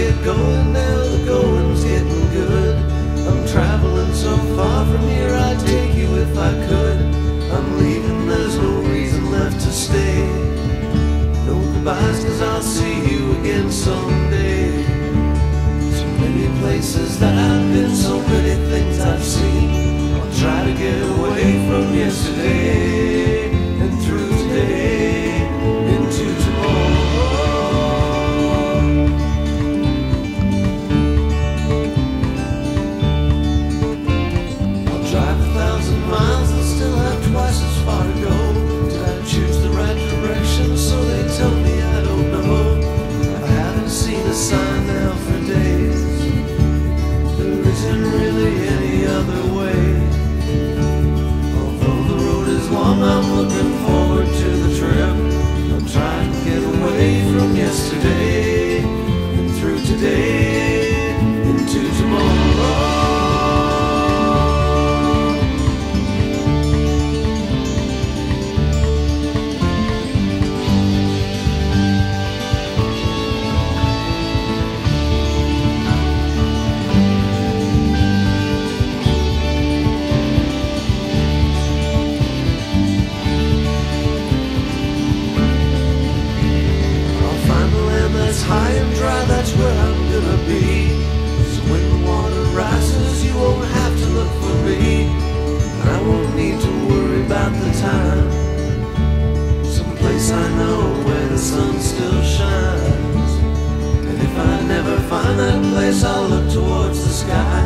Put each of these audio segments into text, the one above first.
get going now, the going's getting good. I'm traveling so far from here, I'd take you if I could. I'm leaving, there's no reason left to stay. No goodbyes, cause I'll see you again someday. Yesterday and dry, that's where I'm gonna be. So when the water rises, you won't have to look for me. I won't need to worry about the time. Someplace I know where the sun still shines. And if I never find that place, I'll look towards the sky.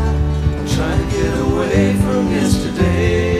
I'll try to get away from yesterday.